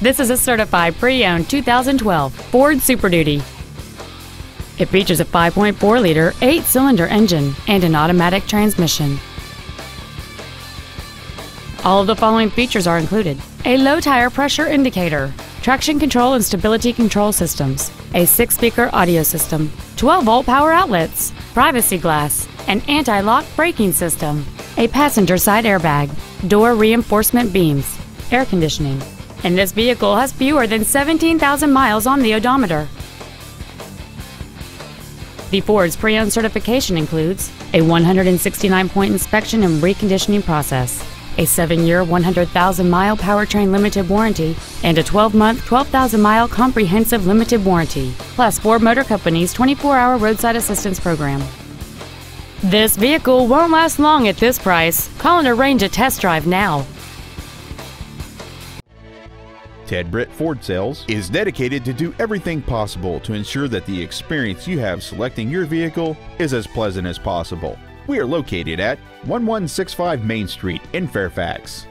This is a certified pre-owned 2012 Ford Super Duty. It features a 5.4-liter, eight-cylinder engine and an automatic transmission. All of the following features are included. A low tire pressure indicator, traction control and stability control systems, a six-speaker audio system, 12-volt power outlets, privacy glass, an anti-lock braking system, a passenger side airbag, door reinforcement beams, air conditioning, and this vehicle has fewer than 17,000 miles on the odometer. The Ford's pre-owned certification includes a 169-point inspection and reconditioning process, a 7-year, 100,000-mile powertrain limited warranty, and a 12-month, 12,000-mile comprehensive limited warranty, plus Ford Motor Company's 24-hour roadside assistance program. This vehicle won't last long at this price. Call and arrange a test drive now. Ted Britt Ford Sales is dedicated to do everything possible to ensure that the experience you have selecting your vehicle is as pleasant as possible. We are located at 1165 Main Street in Fairfax.